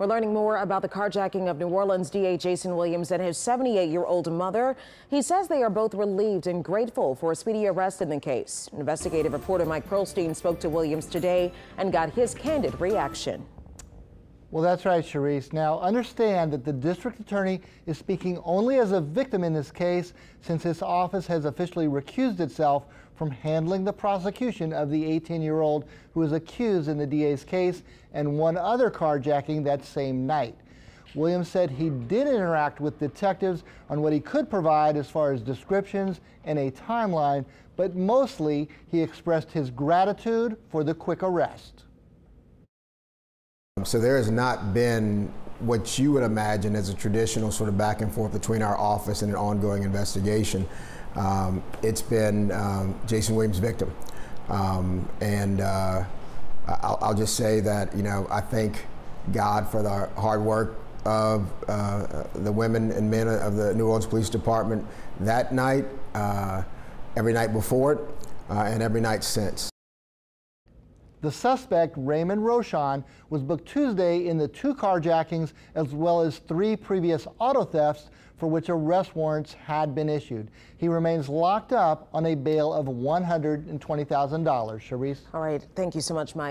We're learning more about the carjacking of New Orleans DA Jason Williams and his 78 year old mother. He says they are both relieved and grateful for a speedy arrest in the case. Investigative reporter Mike Perlstein spoke to Williams today and got his candid reaction. Well, that's right, Charisse. Now, understand that the district attorney is speaking only as a victim in this case since his office has officially recused itself from handling the prosecution of the 18 year old who was accused in the DA's case and one other carjacking that same night. Williams said he did interact with detectives on what he could provide as far as descriptions and a timeline, but mostly he expressed his gratitude for the quick arrest. So there has not been what you would imagine as a traditional sort of back and forth between our office and an ongoing investigation. Um, it's been um, Jason Williams' victim. Um, and uh, I'll, I'll, just say that, you know, I thank God for the hard work of uh, the women and men of the New Orleans Police Department that night, uh, every night before it, uh, and every night since. The suspect, Raymond Rochon, was booked Tuesday in the two carjackings as well as three previous auto thefts for which arrest warrants had been issued. He remains locked up on a bail of $120,000. Charisse? All right. Thank you so much, Mike.